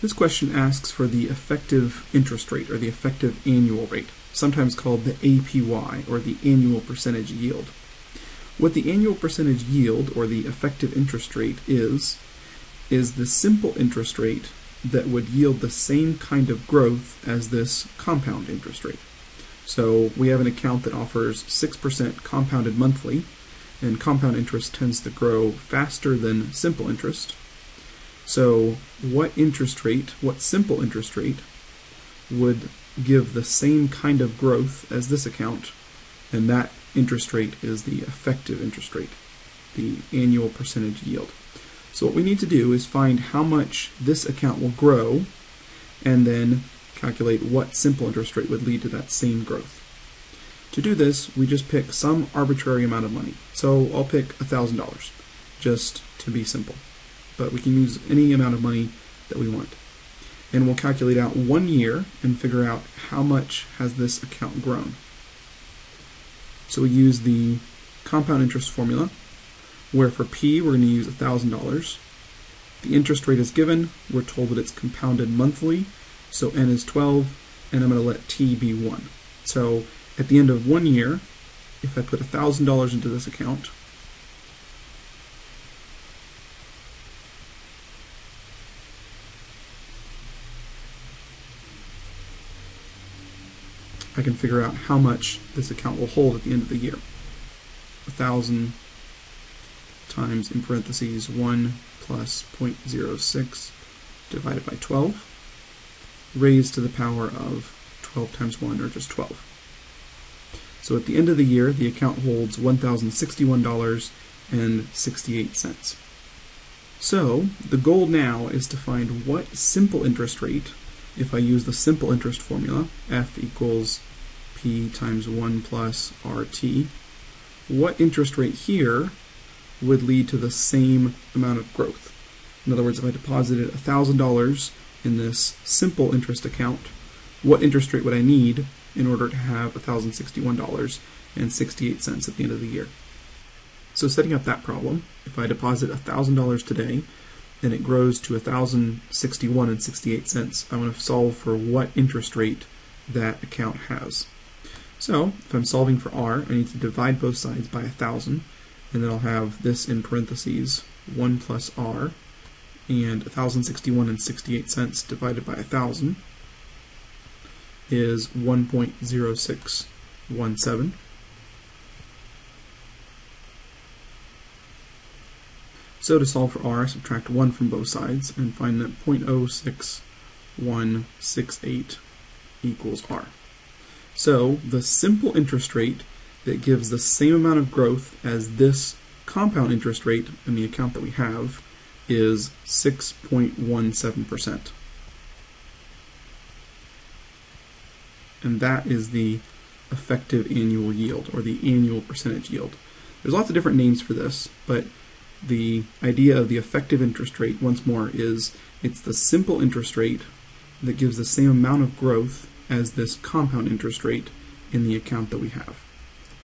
This question asks for the effective interest rate or the effective annual rate, sometimes called the APY or the annual percentage yield. What the annual percentage yield or the effective interest rate is, is the simple interest rate that would yield the same kind of growth as this compound interest rate. So we have an account that offers 6% compounded monthly, and compound interest tends to grow faster than simple interest. So what interest rate, what simple interest rate, would give the same kind of growth as this account, and that interest rate is the effective interest rate, the annual percentage yield. So what we need to do is find how much this account will grow, and then calculate what simple interest rate would lead to that same growth. To do this, we just pick some arbitrary amount of money. So I'll pick $1,000, just to be simple but we can use any amount of money that we want. And we'll calculate out one year and figure out how much has this account grown. So we use the compound interest formula, where for P we're going to use $1,000. The interest rate is given, we're told that it's compounded monthly, so N is 12, and I'm going to let T be 1. So at the end of one year, if I put $1,000 into this account, I can figure out how much this account will hold at the end of the year. Thousand times in parentheses 1 plus 0.06 divided by 12 raised to the power of 12 times 1 or just 12. So at the end of the year the account holds $1,061.68. So the goal now is to find what simple interest rate if I use the simple interest formula, f equals p times 1 plus rt, what interest rate here would lead to the same amount of growth? In other words, if I deposited $1,000 in this simple interest account, what interest rate would I need in order to have $1,061.68 at the end of the year? So setting up that problem, if I deposit $1,000 today and it grows to 1061 and 68 cents. I want to solve for what interest rate that account has. So if I'm solving for r, I need to divide both sides by 1000 and then I'll have this in parentheses 1 plus r and 1061 and 68 cents divided by 1000 is 1.0617 So to solve for r, subtract 1 from both sides and find that 0.06168 equals r. So the simple interest rate that gives the same amount of growth as this compound interest rate in the account that we have is 6.17%. And that is the effective annual yield or the annual percentage yield. There's lots of different names for this, but the idea of the effective interest rate, once more, is it's the simple interest rate that gives the same amount of growth as this compound interest rate in the account that we have.